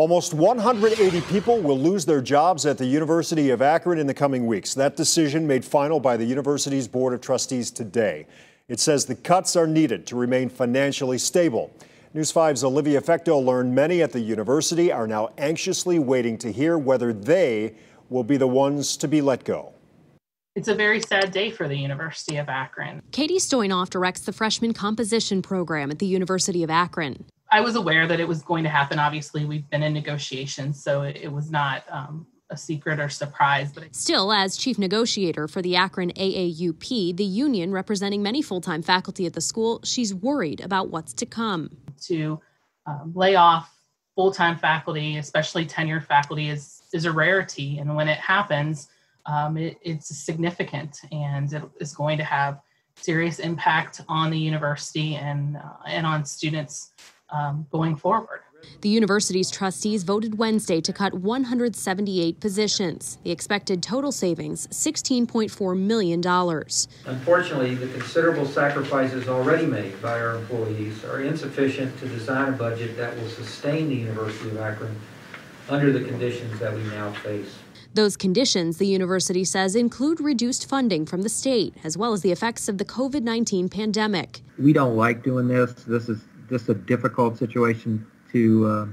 Almost 180 people will lose their jobs at the University of Akron in the coming weeks. That decision made final by the university's Board of Trustees today. It says the cuts are needed to remain financially stable. News 5's Olivia Fecteau learned many at the university are now anxiously waiting to hear whether they will be the ones to be let go. It's a very sad day for the University of Akron. Katie Stoynoff directs the freshman composition program at the University of Akron. I was aware that it was going to happen. Obviously, we've been in negotiations, so it, it was not um, a secret or surprise. But still, as chief negotiator for the Akron AAUP, the union representing many full-time faculty at the school, she's worried about what's to come. To um, lay off full-time faculty, especially tenured faculty, is is a rarity, and when it happens, um, it, it's significant, and it is going to have serious impact on the university and uh, and on students um, going forward. The university's trustees voted Wednesday to cut 178 positions. The expected total savings, $16.4 million. Unfortunately, the considerable sacrifices already made by our employees are insufficient to design a budget that will sustain the University of Akron under the conditions that we now face. Those conditions, the university says, include reduced funding from the state, as well as the effects of the COVID 19 pandemic. We don't like doing this. This is just a difficult situation to uh,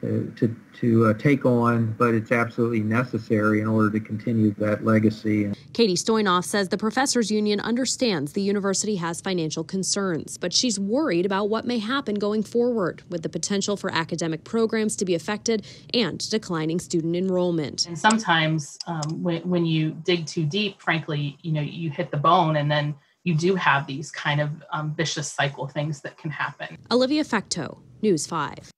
to to, to uh, take on, but it's absolutely necessary in order to continue that legacy. Katie Stoynoff says the professors union understands the university has financial concerns, but she's worried about what may happen going forward with the potential for academic programs to be affected and declining student enrollment. And sometimes um, when, when you dig too deep, frankly, you know, you hit the bone and then you do have these kind of um, vicious cycle things that can happen. Olivia Fecteau, News 5.